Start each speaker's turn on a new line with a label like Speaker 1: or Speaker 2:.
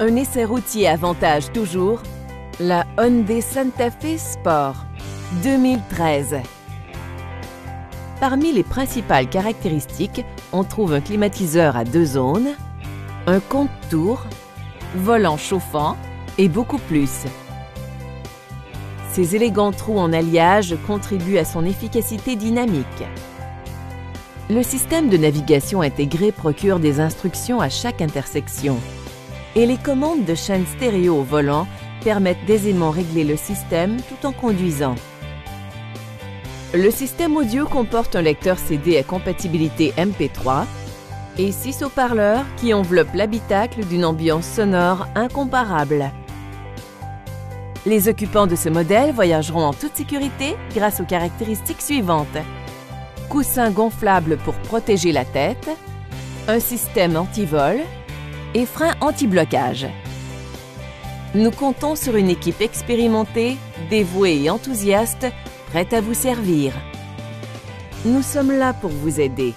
Speaker 1: Un essai routier avantage toujours la Hyundai Santa Fe Sport 2013. Parmi les principales caractéristiques, on trouve un climatiseur à deux zones, un compte-tour, volant chauffant et beaucoup plus. Ces élégants trous en alliage contribuent à son efficacité dynamique. Le système de navigation intégré procure des instructions à chaque intersection et les commandes de chaîne stéréo au volant permettent d'aisément régler le système tout en conduisant. Le système audio comporte un lecteur CD à compatibilité MP3 et six haut-parleurs qui enveloppent l'habitacle d'une ambiance sonore incomparable. Les occupants de ce modèle voyageront en toute sécurité grâce aux caractéristiques suivantes. Coussin gonflable pour protéger la tête, un système anti-vol et frein anti-blocage. Nous comptons sur une équipe expérimentée, dévouée et enthousiaste, prête à vous servir. Nous sommes là pour vous aider